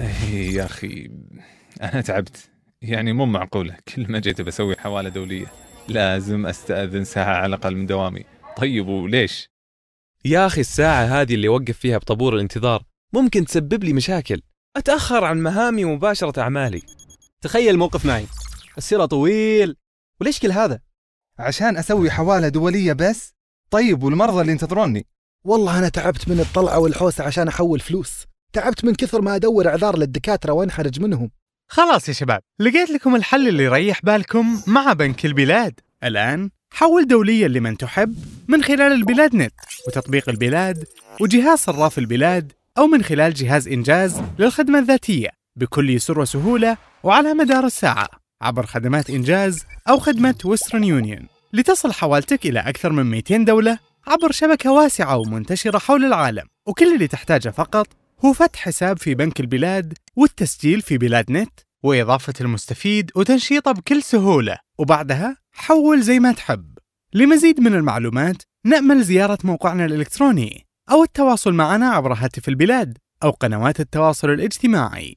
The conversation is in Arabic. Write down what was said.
إيه يا أخي أنا تعبت. يعني مو معقولة. كل ما جيت بسوي حوالة دولية لازم أستأذن ساعة على الأقل من دوامي. طيب وليش؟ يا أخي الساعة هذه اللي وقف فيها بطابور الانتظار ممكن تسبب لي مشاكل. أتأخر عن مهامي ومباشرة أعمالي. تخيل موقف معي. السيرة طويل. وليش كل هذا؟ عشان أسوي حوالة دولية بس؟ طيب والمرضى اللي ينتظروني؟ والله أنا تعبت من الطلعة والحوسة عشان أحول فلوس. تعبت من كثر ما أدور أعذار للدكاترة وأنحرج منهم. خلاص يا شباب لقيت لكم الحل اللي يريح بالكم مع بنك البلاد. الآن حول دوليا لمن تحب من خلال البلاد نت وتطبيق البلاد وجهاز صراف البلاد أو من خلال جهاز إنجاز للخدمة الذاتية بكل يسر وسهولة وعلى مدار الساعة عبر خدمات إنجاز أو خدمة ويسترن يونيون لتصل حوالتك إلى أكثر من 200 دولة عبر شبكة واسعة ومنتشرة حول العالم وكل اللي تحتاجه فقط هو فتح حساب في بنك البلاد والتسجيل في بلاد نت وإضافة المستفيد وتنشيطه بكل سهولة وبعدها حول زي ما تحب لمزيد من المعلومات نأمل زيارة موقعنا الإلكتروني أو التواصل معنا عبر هاتف البلاد أو قنوات التواصل الاجتماعي.